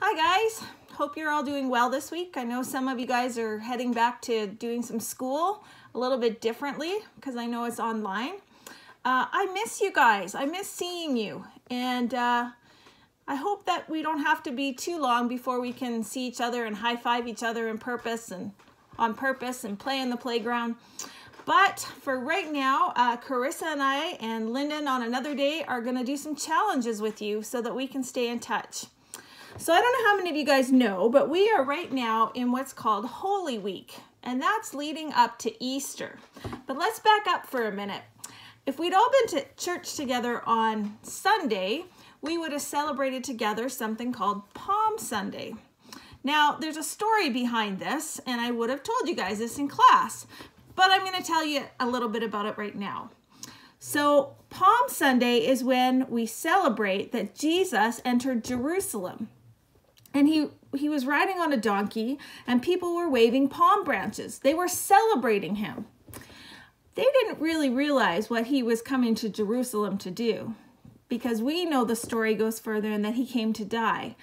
Hi guys, hope you're all doing well this week. I know some of you guys are heading back to doing some school a little bit differently because I know it's online. Uh, I miss you guys. I miss seeing you. And uh, I hope that we don't have to be too long before we can see each other and high five each other in purpose and on purpose and play in the playground. But for right now, uh, Carissa and I and Lyndon on another day are going to do some challenges with you so that we can stay in touch. So I don't know how many of you guys know, but we are right now in what's called Holy Week, and that's leading up to Easter. But let's back up for a minute. If we'd all been to church together on Sunday, we would have celebrated together something called Palm Sunday. Now, there's a story behind this, and I would have told you guys this in class, but I'm going to tell you a little bit about it right now. So, Palm Sunday is when we celebrate that Jesus entered Jerusalem. And he, he was riding on a donkey, and people were waving palm branches. They were celebrating him. They didn't really realize what he was coming to Jerusalem to do because we know the story goes further and that he came to die.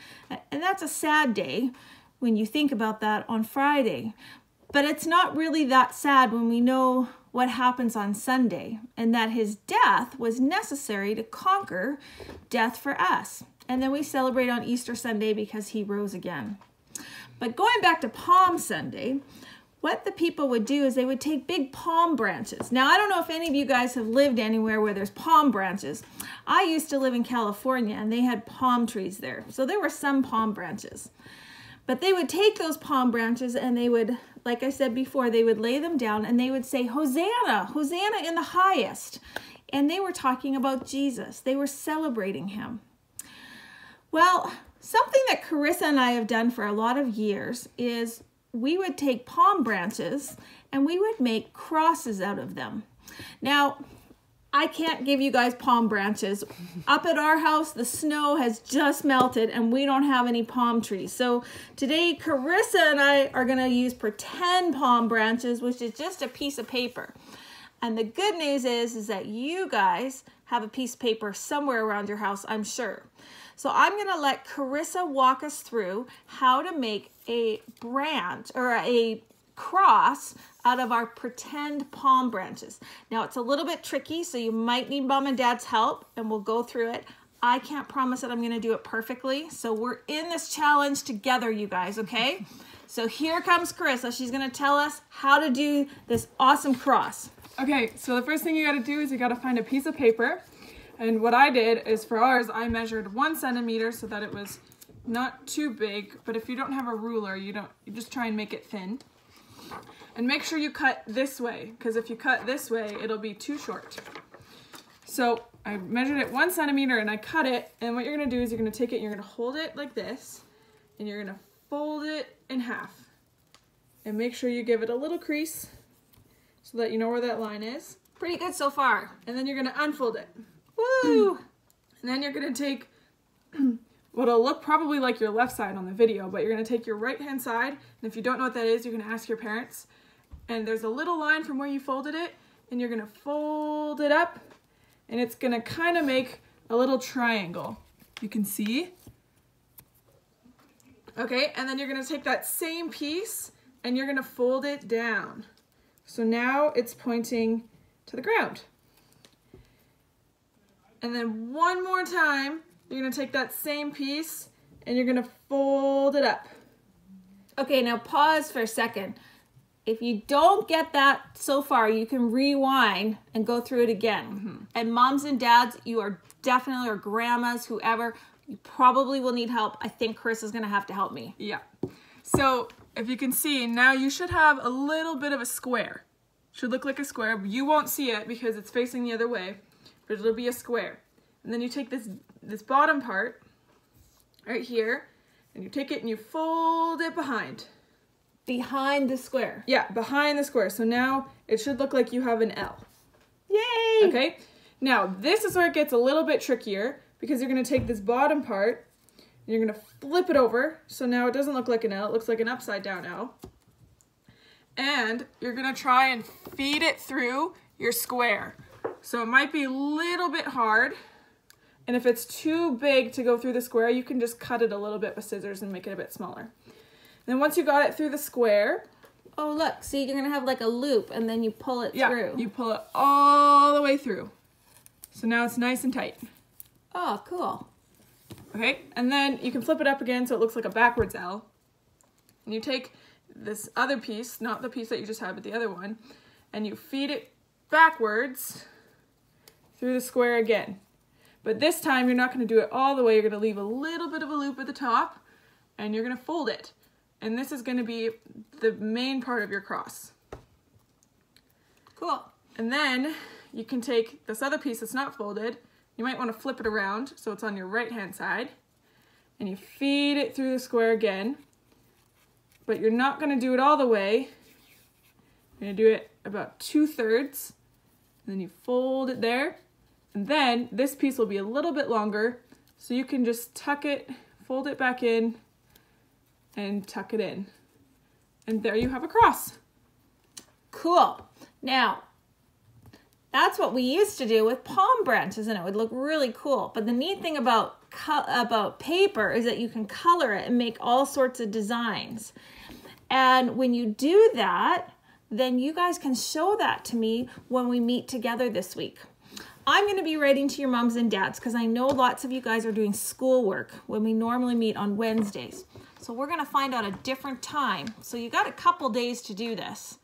And that's a sad day when you think about that on Friday. But it's not really that sad when we know what happens on Sunday and that his death was necessary to conquer death for us. And then we celebrate on Easter Sunday because he rose again. But going back to Palm Sunday, what the people would do is they would take big palm branches. Now, I don't know if any of you guys have lived anywhere where there's palm branches. I used to live in California and they had palm trees there. So there were some palm branches. But they would take those palm branches and they would, like I said before, they would lay them down and they would say, Hosanna, Hosanna in the highest. And they were talking about Jesus. They were celebrating him. Well, something that Carissa and I have done for a lot of years is we would take palm branches and we would make crosses out of them. Now, I can't give you guys palm branches. Up at our house, the snow has just melted and we don't have any palm trees. So today, Carissa and I are gonna use pretend palm branches, which is just a piece of paper. And the good news is, is that you guys have a piece of paper somewhere around your house, I'm sure. So I'm to let Carissa walk us through how to make a branch or a cross out of our pretend palm branches. Now it's a little bit tricky, so you might need mom and dad's help and we'll go through it. I can't promise that I'm gonna do it perfectly. So we're in this challenge together, you guys, okay? So here comes Carissa. She's gonna tell us how to do this awesome cross. Okay, so the first thing you gotta do is you gotta find a piece of paper and what I did is for ours, I measured one centimeter so that it was not too big, but if you don't have a ruler, you don't, you just try and make it thin. And make sure you cut this way, because if you cut this way, it'll be too short. So I measured it one centimeter and I cut it, and what you're gonna do is you're gonna take it, and you're gonna hold it like this, and you're gonna fold it in half. And make sure you give it a little crease so that you know where that line is. Pretty good so far. And then you're gonna unfold it. Woo! And then you're gonna take what'll look probably like your left side on the video, but you're gonna take your right hand side, and if you don't know what that is, you're gonna ask your parents. And there's a little line from where you folded it, and you're gonna fold it up, and it's gonna kind of make a little triangle. You can see. Okay, and then you're gonna take that same piece, and you're gonna fold it down. So now it's pointing to the ground. And then one more time, you're gonna take that same piece and you're gonna fold it up. Okay, now pause for a second. If you don't get that so far, you can rewind and go through it again. Mm -hmm. And moms and dads, you are definitely, or grandmas, whoever, you probably will need help. I think Chris is gonna have to help me. Yeah. So if you can see, now you should have a little bit of a square. Should look like a square. You won't see it because it's facing the other way but it'll be a square. And then you take this, this bottom part right here, and you take it and you fold it behind. Behind the square? Yeah, behind the square. So now it should look like you have an L. Yay! Okay, now this is where it gets a little bit trickier because you're gonna take this bottom part and you're gonna flip it over. So now it doesn't look like an L, it looks like an upside down L. And you're gonna try and feed it through your square. So it might be a little bit hard. And if it's too big to go through the square, you can just cut it a little bit with scissors and make it a bit smaller. Then once you got it through the square, Oh, look. See, you're going to have like a loop and then you pull it yeah, through. you pull it all the way through. So now it's nice and tight. Oh, cool. Okay, and then you can flip it up again so it looks like a backwards L. And you take this other piece, not the piece that you just had, but the other one, and you feed it backwards through the square again. But this time you're not going to do it all the way. You're going to leave a little bit of a loop at the top and you're going to fold it. And this is going to be the main part of your cross. Cool. And then you can take this other piece that's not folded. You might want to flip it around so it's on your right hand side. And you feed it through the square again. But you're not going to do it all the way. You're going to do it about two thirds. And then you fold it there. And then this piece will be a little bit longer. So you can just tuck it, fold it back in, and tuck it in. And there you have a cross. Cool. Now, that's what we used to do with palm branches, and it would look really cool. But the neat thing about about paper is that you can color it and make all sorts of designs. And when you do that, then you guys can show that to me when we meet together this week. I'm going to be writing to your moms and dads because I know lots of you guys are doing schoolwork when we normally meet on Wednesdays. So we're going to find out a different time. So you got a couple days to do this.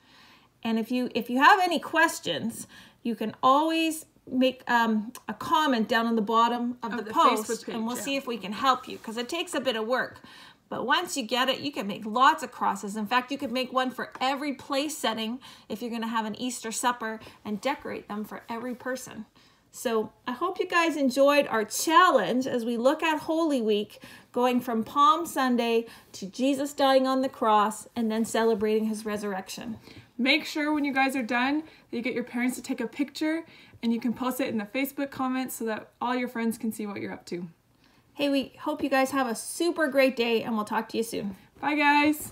And if you if you have any questions, you can always make um, a comment down on the bottom of, Of the, the post, page, and we'll yeah. see if we can help you because it takes a bit of work. But once you get it, you can make lots of crosses. In fact, you could make one for every place setting if you're going to have an Easter supper and decorate them for every person. So I hope you guys enjoyed our challenge as we look at Holy Week, going from Palm Sunday to Jesus dying on the cross and then celebrating his resurrection. Make sure when you guys are done that you get your parents to take a picture and you can post it in the Facebook comments so that all your friends can see what you're up to. Hey, we hope you guys have a super great day and we'll talk to you soon. Bye, guys.